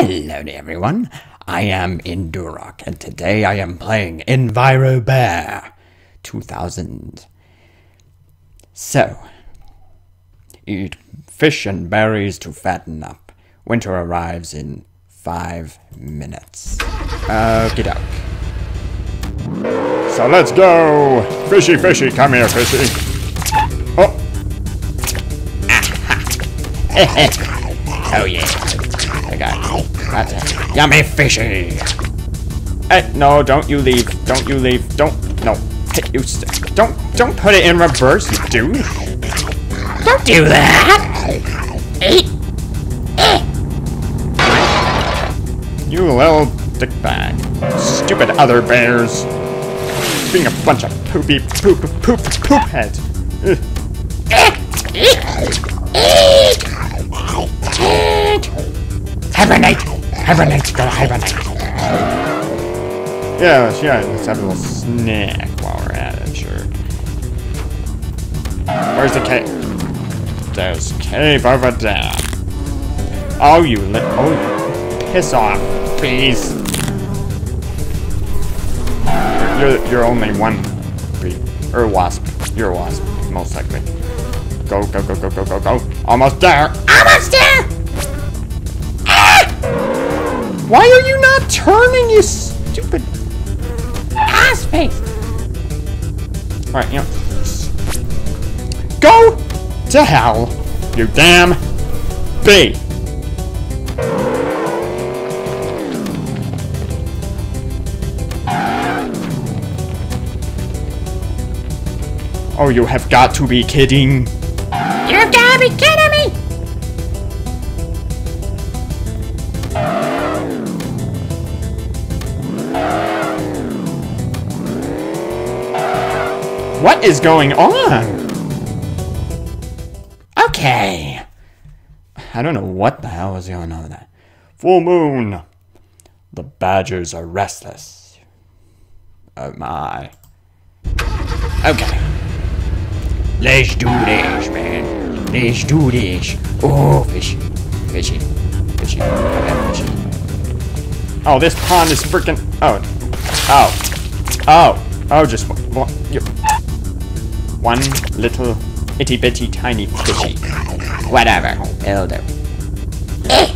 Hello there, everyone. I am Indurok, and today I am playing Enviro Bear 2000. So, eat fish and berries to fatten up. Winter arrives in five minutes. Okie doke. So let's go! Fishy, fishy, come here, fishy. Oh! oh yeah. Got that's it. Yummy fishy! Hey, no, don't you leave. Don't you leave. Don't, no. You don't, don't put it in reverse, you dude. Don't do that! You little dickbag. Stupid other bears. Being a bunch of poopy poop poop poop heads. Ugh. Hibernate! Hibernate! Gotta hibernate! Yeah, let's, yeah, let's have a little snack while we're at it, sure. Where's the cave? There's cave over there. Oh, you li- Oh, you piss off, please. You're, you're only one bee. Or wasp. You're a wasp, most likely. Go, go, go, go, go, go, go. Almost there! Almost there! Why are you not turning, you stupid ass face? Alright, you know. Go to hell, you damn bee! Oh, you have got to be kidding. You have gotta be kidding What is going on? Okay. I don't know what the hell is going on with that. Full moon. The badgers are restless. Oh my. Okay. Let's do this, man. Let's do this. Oh, fishy. Fishy. Fishy. Okay, fishy. Oh, this pond is freaking. Oh. Oh. Oh. Oh, just one. One little itty bitty tiny fishy. Whatever. It'll do. Eh!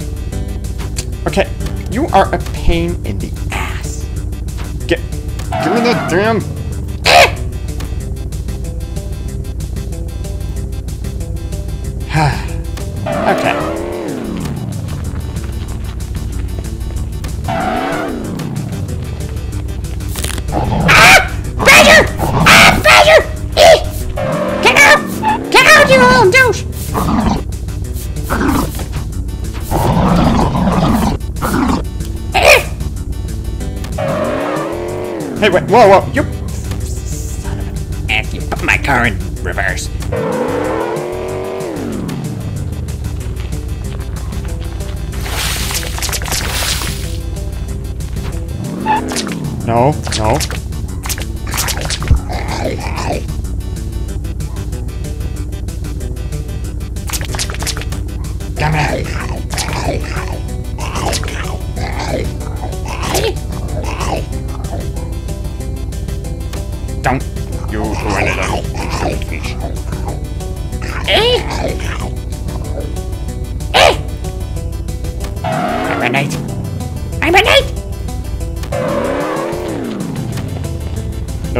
Okay, you are a pain in the ass. Get, give me that damn. Hey, wait, whoa, whoa, you son of an ass! You put my car in reverse. No, no.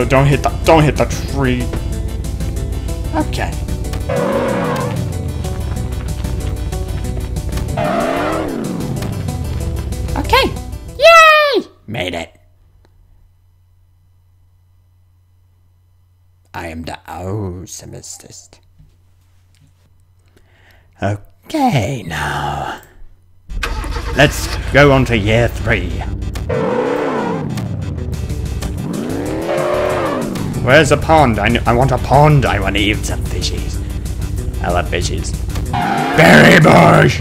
No, don't hit the don't hit the tree. Okay. Okay. Yay! Made it. I am the awesomest. Okay, now. Let's go on to year three. Where's a pond? I, I want a pond. I want to eat some fishies. I love fishies. Berry bush!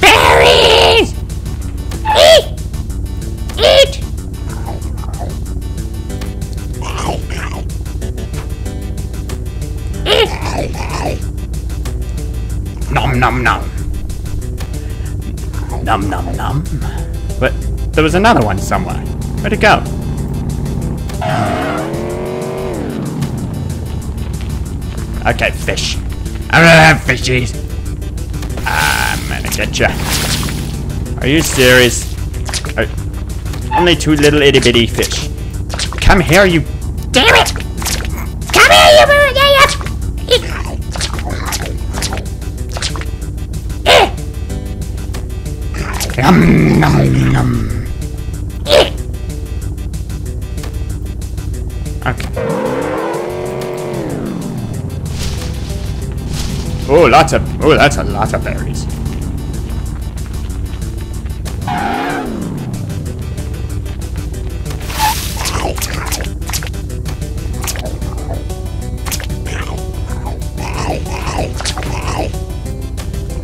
Berries! Eat! Eat! Nom nom. Nom Nom nom nom. But there was another one somewhere. Where'd it go? Okay, fish. I don't have fishies. I'm gonna get ya. Are you serious? Are, only two little itty bitty fish. Come here, you. Damn it! Come here, you bird! Yeah, yeah! Eh, Yum Oh, lots of. Oh, that's a lot of berries.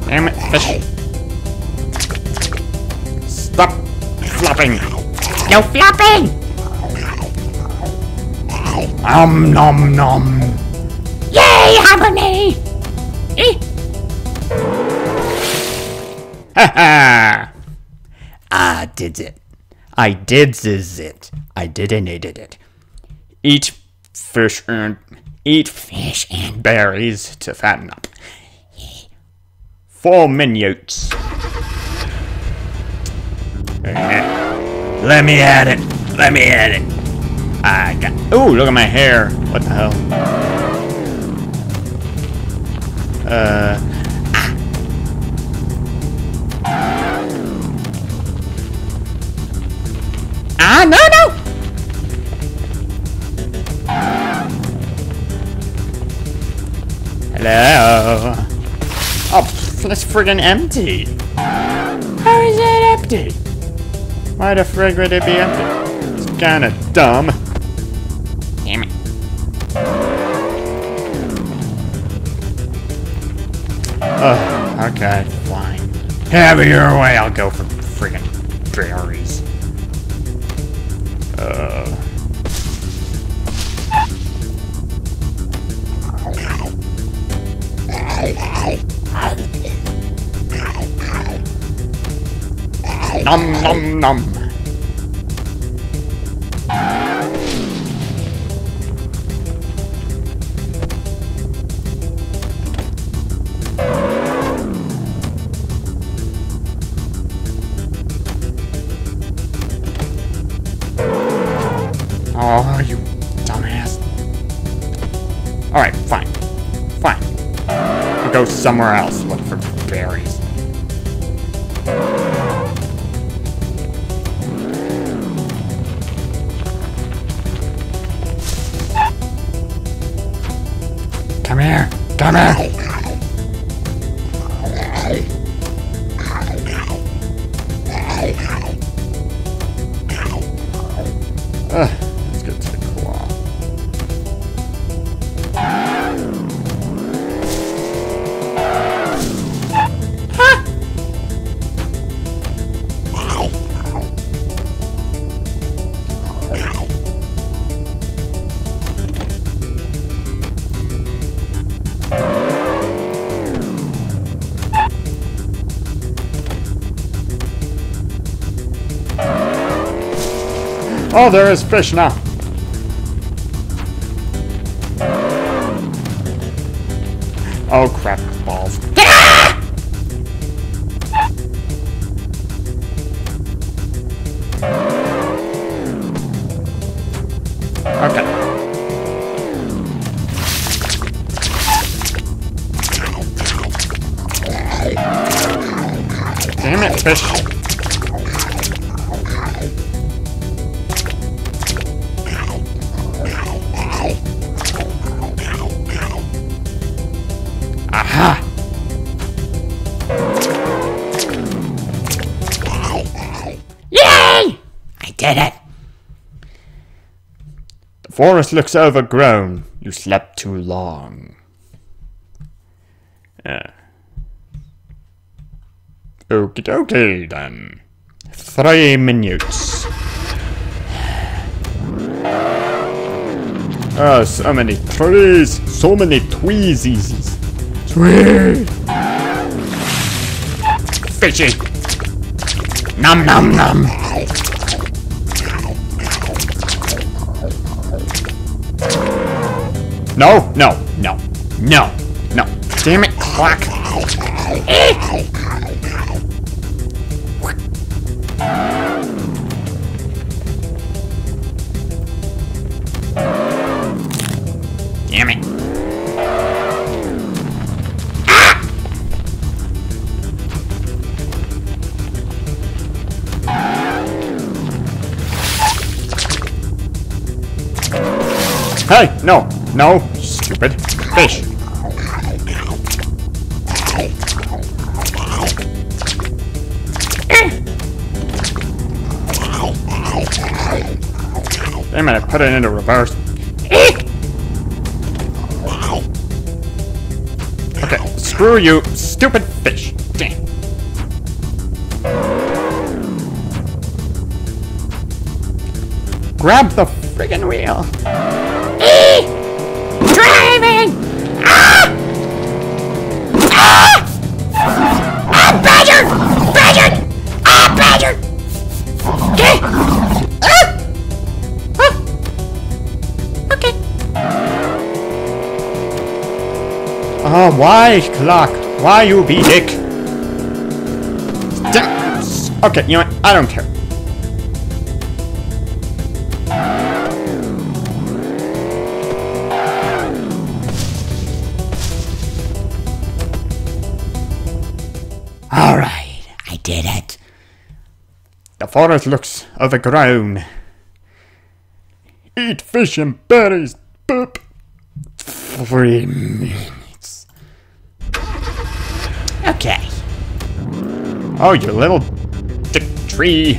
Damn it, fish. Stop flopping. No flopping! Om nom nom. Yay, harmony! Eh, Ha ha! I did it. I did this it. I eat it. Eat fish and eat fish and berries to fatten up. Four minutes. Eh, Let me at it. Let me at it. I got. Ooh, look at my hair. What the hell? Uh. Ah, no, no! Hello? Oh, that's friggin' empty. How is that empty? Why the frig would it be empty? It's kinda dumb. Oh, okay, fine. Have it your way, I'll go for friggin' berries. Uh. Nom nom nom. Alright, fine. Fine. I'll go somewhere else, look for berries. Come here. Come here. Oh, there is fish now. Oh crap, balls. Okay. Damn it, fish. Forest looks overgrown. You slept too long. Uh. Okie dokie then. Three minutes. Oh, so many trees, so many tweezies. Sweet. Fishy. Nom nom nom. No, no, no, no, no. Damn it, clock. Damn it. Ah! Hey, no, no, stupid fish. Damn it, I put it into reverse. Okay, screw you, stupid fish. Damn. Grab the friggin' wheel. Why, clock? Why you be dick? Okay, you know what? I don't care. All right, I did it. The forest looks overgrown. Eat fish and berries, boop. Minutes. Okay. Oh, you little tree.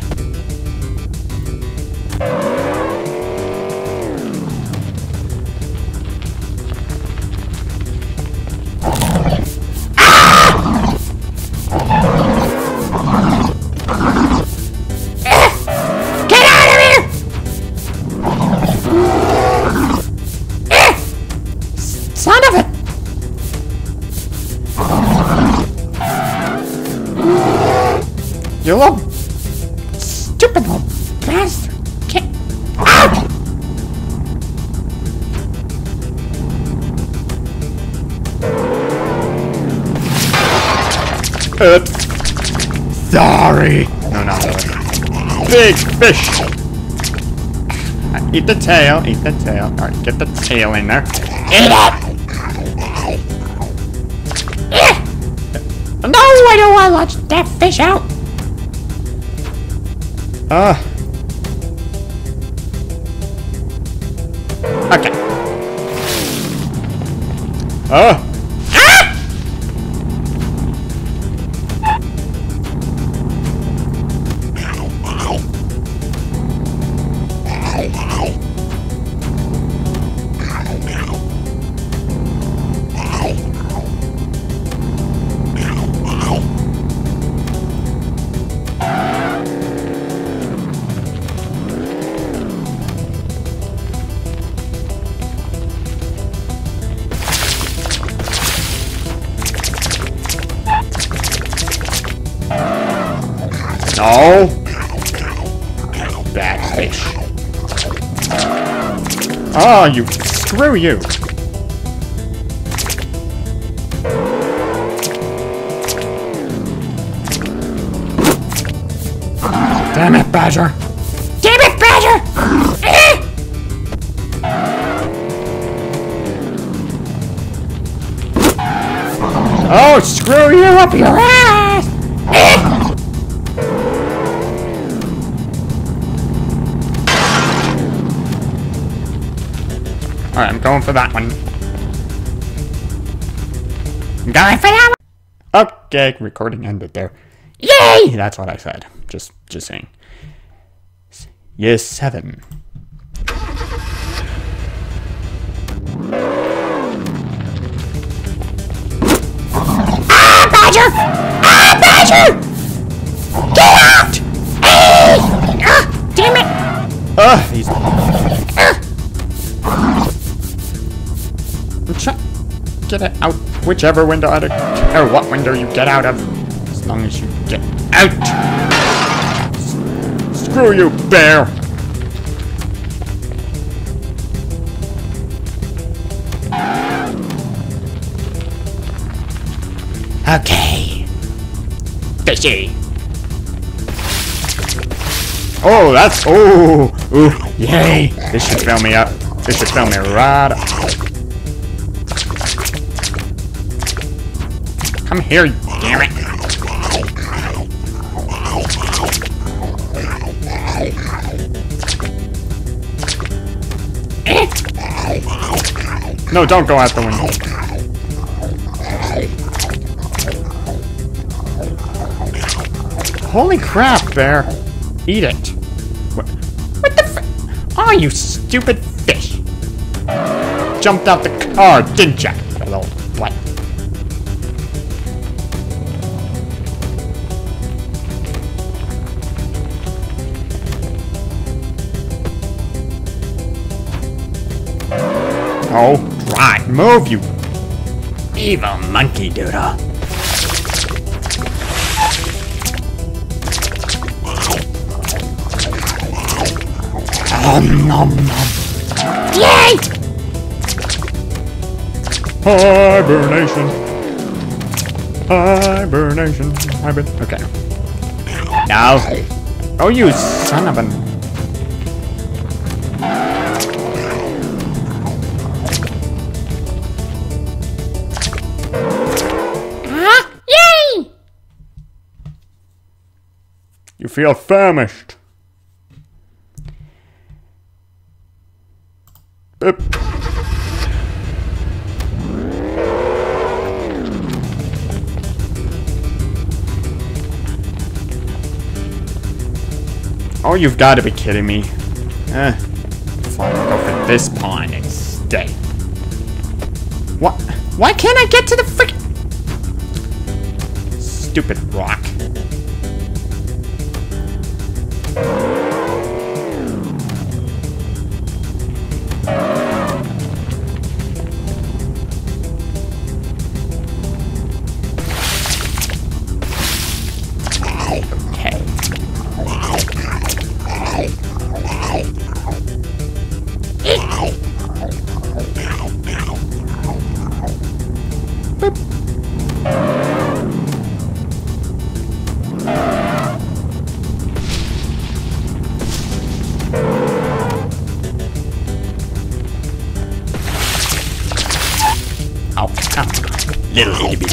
You little Stupid little bastard. Get out! Oops. Sorry. No, not really. Big fish. Eat the tail. Eat the tail. All right, get the tail in there. Eat it! Eh! No, I don't want to let that fish out. Uh. Okay. Uh. Bad fish. Oh, you screw you. Damn it, Badger. Damn it, Badger! Eh! Oh, screw you up Your ass! Eh! Alright, I'm going for that one. I'm going For that one. Okay, recording ended there. Yay! That's what I said. Just, just saying. Yes, seven. Ah, Badger! Ah, Badger! Get out! Hey! Ah, damn it! Ugh, he's. Get it out. Whichever window. I don't care what window you get out of. As long as you get out. Screw you, bear! Okay. Fishy. Oh, that's oh, ooh, yay! This should fill me up. This should fill me right up. Come here, you damn it! No, don't go out the window. Holy crap, Bear! Eat it. What, What the f- Oh, you stupid fish. jumped out the car, didn't ya? Oh, right, move you evil monkey doodle. Om nom nom. Yay! Hibernation. Hibernation. Hibern. Okay. Now. Oh, you son of an. Feel famished. Oh, you've got to be kidding me. Eh. Fine, I'll go for this pawn instead. What? Why can't I get to the frick? Stupid rock. Okay. Little itty bitty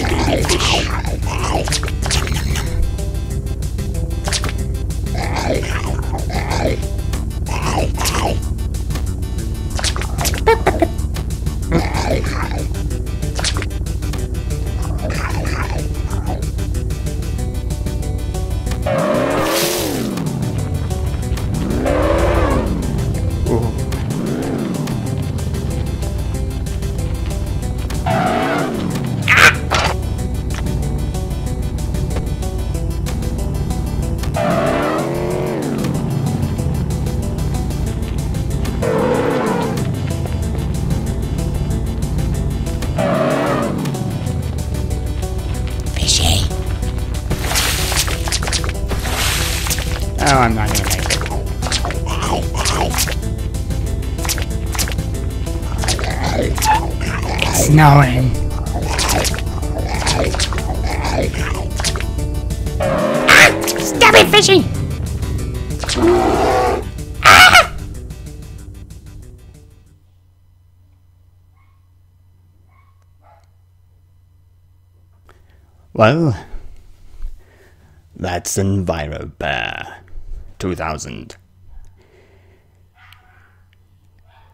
Well, that's EnviroBear 2000.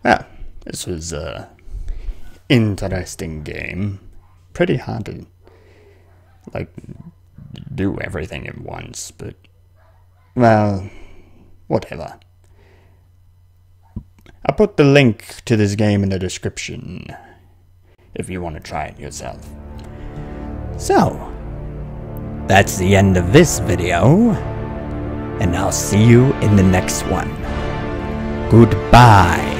Well, this was a interesting game. Pretty hard to like do everything at once, but well, whatever. I'll put the link to this game in the description if you want to try it yourself. So, that's the end of this video, and I'll see you in the next one. Goodbye.